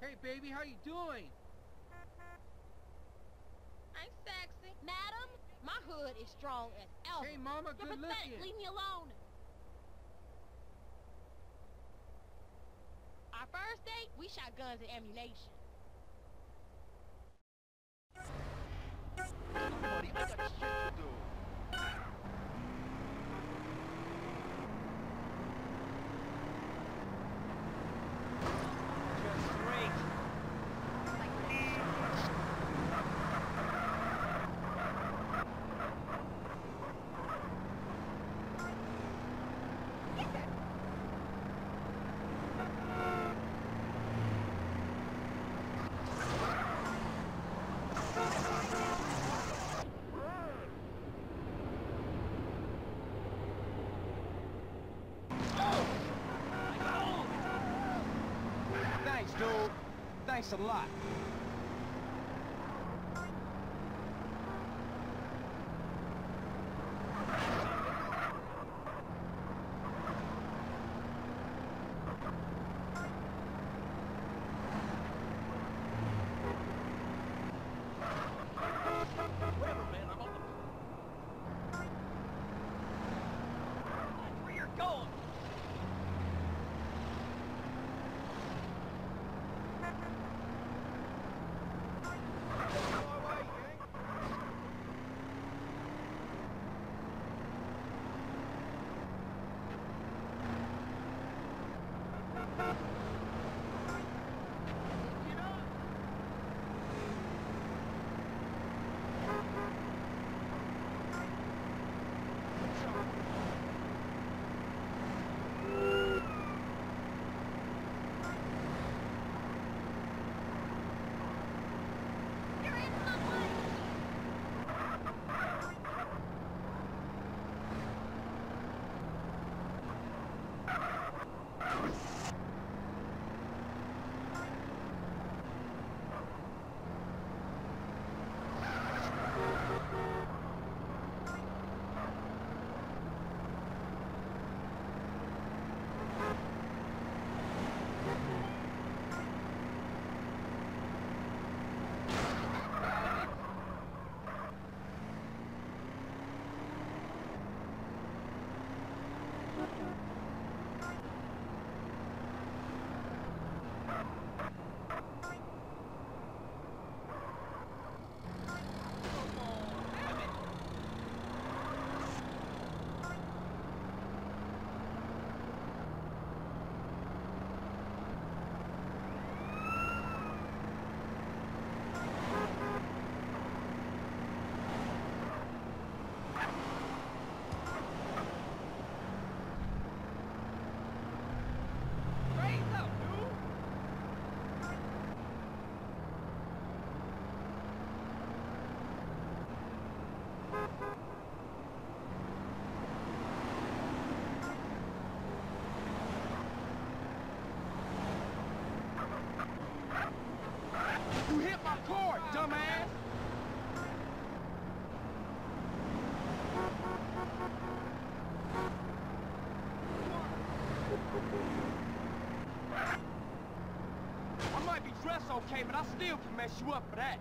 Hey, baby, how you doing? I'm sexy. Madam, my hood is strong as ever. Hey, mama, You're good pathetic. looking. Leave me alone. Our first date, we shot guns and ammunition. Thanks, a lot. dress okay, but I still can mess you up for that.